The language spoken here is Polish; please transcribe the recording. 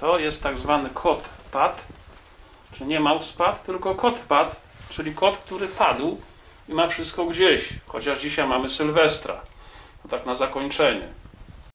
To jest tak zwany kot pad, czy nie mousepad, tylko kot pad, czyli kot, który padł i ma wszystko gdzieś. Chociaż dzisiaj mamy Sylwestra. no tak na zakończenie.